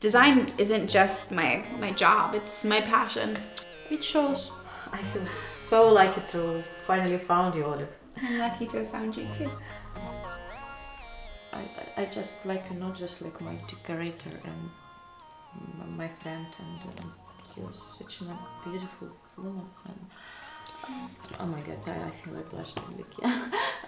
design isn't just my my job, it's my passion. It shows. I feel so lucky to finally found you, Olive. I'm lucky to have found you too. I, I just like you, not just like my decorator and my friend, and um, you're such a beautiful woman. And, oh my god, I, I feel like blushing. Like, yeah.